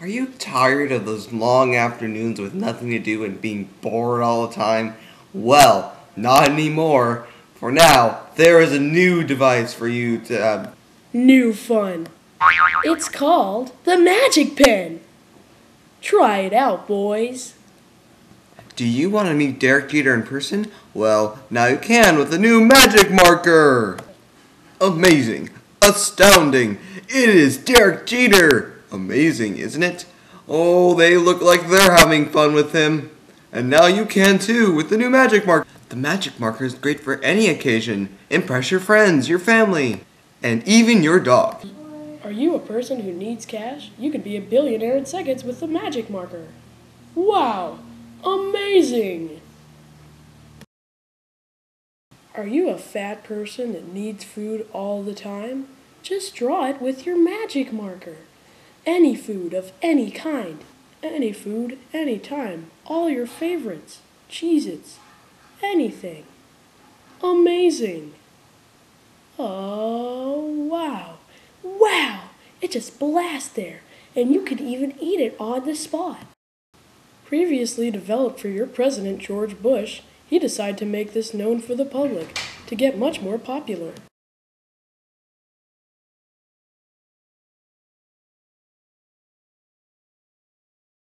Are you tired of those long afternoons with nothing to do and being bored all the time? Well, not anymore. For now, there is a new device for you to. Uh, New fun. It's called the Magic Pen. Try it out, boys. do you want to meet Derek Jeter in person? Well, now you can with the new Magic Marker! Amazing! Astounding! It is Derek Jeter! Amazing, isn't it? Oh, they look like they're having fun with him. And now you can too with the new Magic Marker. The Magic Marker is great for any occasion. Impress your friends, your family, and even your dog. Are you a person who needs cash? You could be a billionaire in seconds with the Magic Marker. Wow! Amazing! Are you a fat person that needs food all the time? Just draw it with your Magic Marker. Any food of any kind. Any food, any time. All your favorites. Cheez Its. Anything. Amazing. Oh, wow. Wow! It just blasts there, and you could even eat it on the spot. Previously developed for your president, George Bush, he decided to make this known for the public to get much more popular.